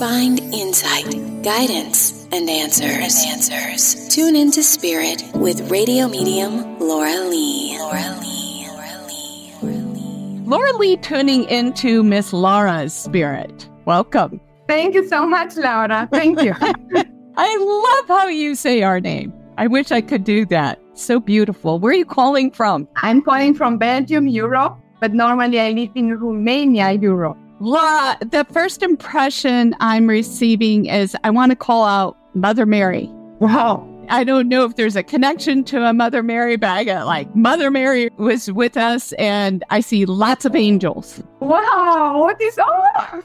Find insight, guidance, and answers. answers. Tune into Spirit with radio medium Laura Lee. Laura Lee. Laura Lee. Laura Lee. Laura Lee tuning into Miss Laura's spirit. Welcome. Thank you so much, Laura. Thank you. I love how you say our name. I wish I could do that. So beautiful. Where are you calling from? I'm calling from Belgium, Europe, but normally I live in Romania, Europe. Laura, the first impression I'm receiving is I want to call out Mother Mary. Wow. I don't know if there's a connection to a Mother Mary, but I got like Mother Mary was with us and I see lots of angels. Wow. What is oh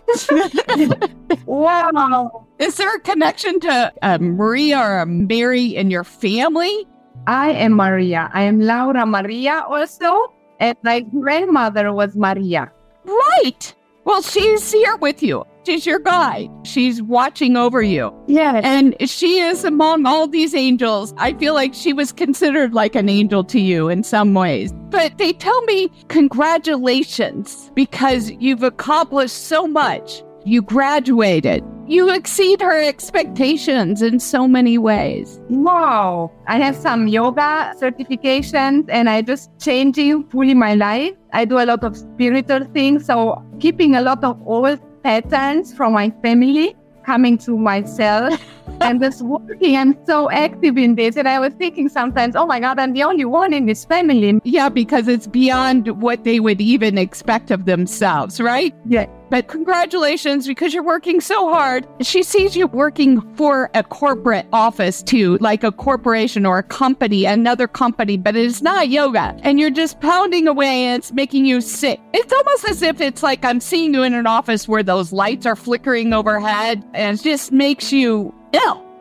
Wow. Is there a connection to a Maria or a Mary in your family? I am Maria. I am Laura Maria also. And my grandmother was Maria. Right. Well, she's here with you. She's your guide. She's watching over you. Yes. And she is among all these angels. I feel like she was considered like an angel to you in some ways. But they tell me congratulations because you've accomplished so much. You graduated. You exceed her expectations in so many ways. Wow. I have some yoga certifications and I just changing fully my life. I do a lot of spiritual things. So keeping a lot of old patterns from my family coming to myself and just working. I'm so active in this. And I was thinking sometimes, oh my God, I'm the only one in this family. Yeah, because it's beyond what they would even expect of themselves, right? Yeah. But congratulations because you're working so hard. She sees you working for a corporate office too, like a corporation or a company, another company, but it's not yoga. And you're just pounding away and it's making you sick. It's almost as if it's like I'm seeing you in an office where those lights are flickering overhead and it just makes you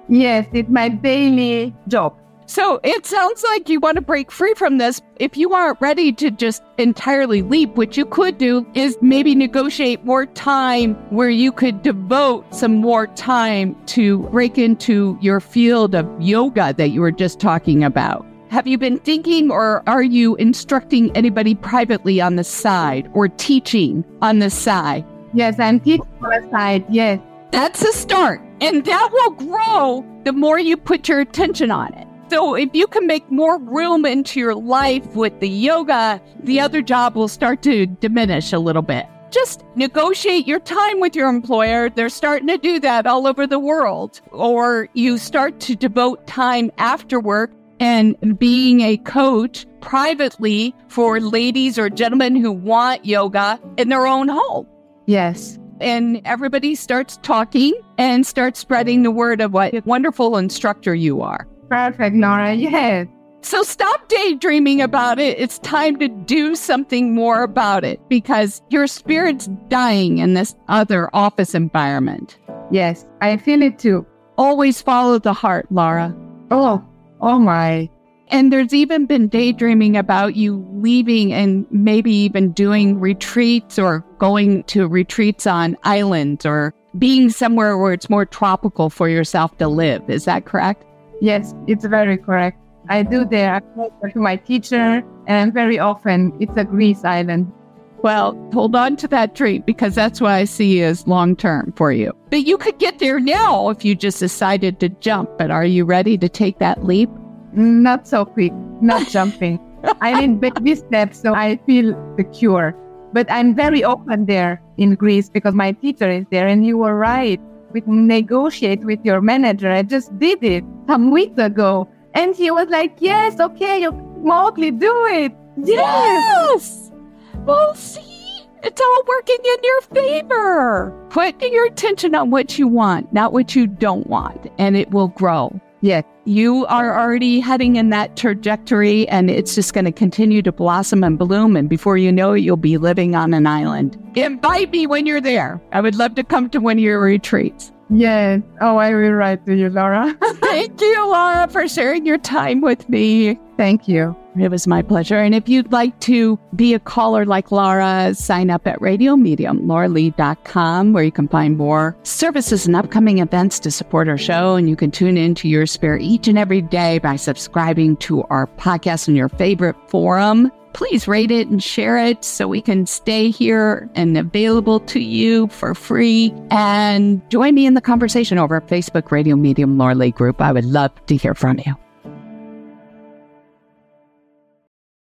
Yes, it's my daily job. So it sounds like you want to break free from this. If you aren't ready to just entirely leap, what you could do is maybe negotiate more time where you could devote some more time to break into your field of yoga that you were just talking about. Have you been thinking or are you instructing anybody privately on the side or teaching on the side? Yes, I'm teaching on the side. Yes. That's a start. And that will grow the more you put your attention on it. So if you can make more room into your life with the yoga, the other job will start to diminish a little bit. Just negotiate your time with your employer. They're starting to do that all over the world. Or you start to devote time after work and being a coach privately for ladies or gentlemen who want yoga in their own home. Yes. And everybody starts talking and starts spreading the word of what a wonderful instructor you are. Perfect, Nora. Yes. So stop daydreaming about it. It's time to do something more about it because your spirit's dying in this other office environment. Yes, I feel it too. Always follow the heart, Laura. Oh, oh my. And there's even been daydreaming about you leaving and maybe even doing retreats or going to retreats on islands or being somewhere where it's more tropical for yourself to live. Is that correct? Yes, it's very correct. I do there. I to my teacher, and very often it's a Greece island. Well, hold on to that dream because that's what I see as long term for you. But you could get there now if you just decided to jump. But are you ready to take that leap? Not so quick, not jumping. I mean, baby steps, so I feel secure. But I'm very open there in Greece because my teacher is there, and you were right with negotiate with your manager. I just did it some weeks ago. And he was like, Yes, okay, you remotely do it. Yes. Well, see, it's all working in your favor. Put your attention on what you want, not what you don't want, and it will grow. Yes. You are already heading in that trajectory, and it's just going to continue to blossom and bloom. And before you know it, you'll be living on an island. Invite me when you're there. I would love to come to one of your retreats. Yes. Oh, I will write to you, Laura. Thank you, Laura, for sharing your time with me. Thank you. It was my pleasure. And if you'd like to be a caller like Laura, sign up at Radio Medium, lauralee.com, where you can find more services and upcoming events to support our show. And you can tune into your spirit each and every day by subscribing to our podcast on your favorite forum please rate it and share it so we can stay here and available to you for free. And join me in the conversation over Facebook Radio Medium Laura Lee Group. I would love to hear from you.